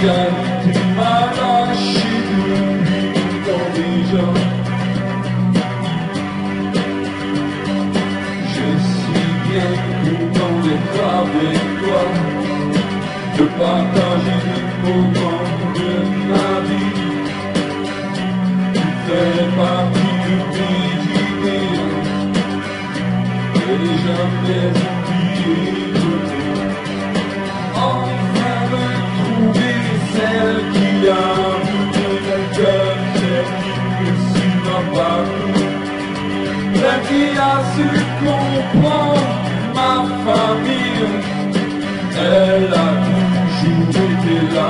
Déjà. Je suis bien content d'être avec toi, de partager les moments de ma vie. Tu fais partie de mes idées, qui a su comprendre ma famille, elle a toujours été là.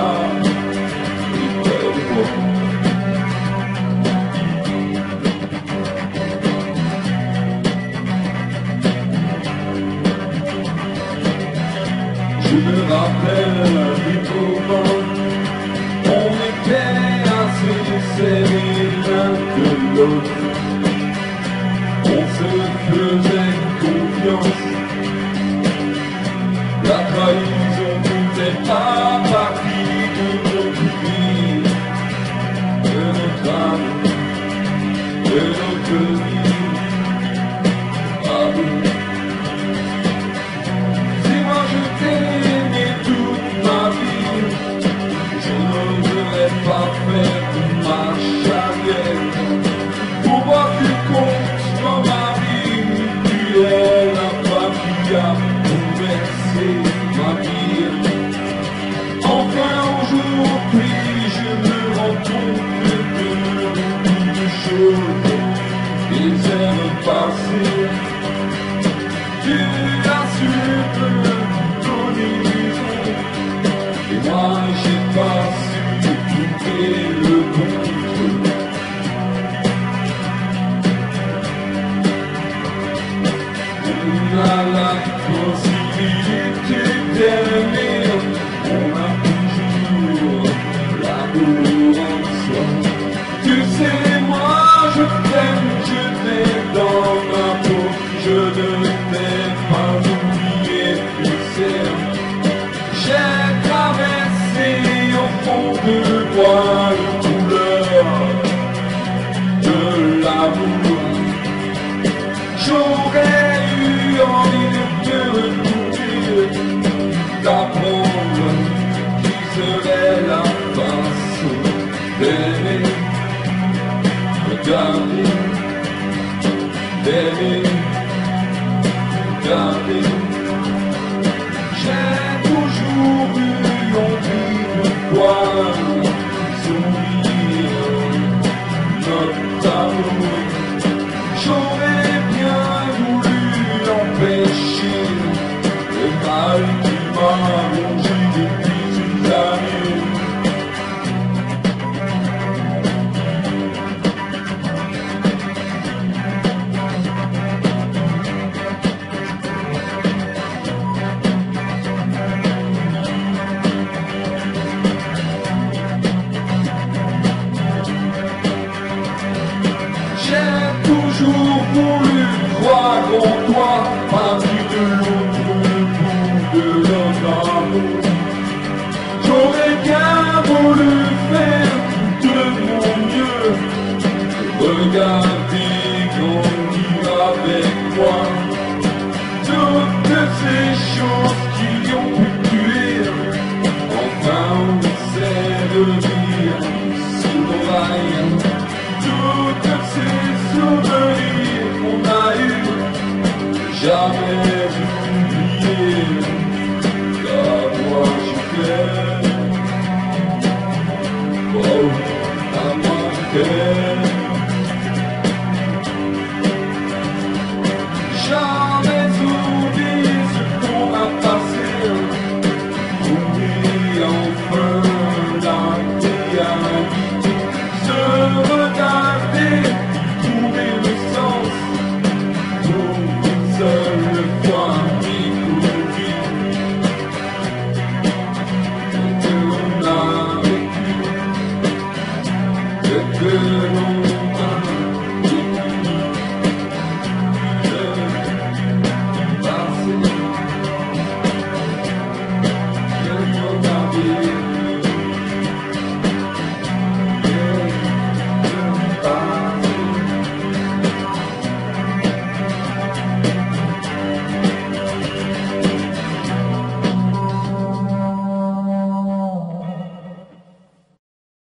Et moi j'ai pas su couper le we go.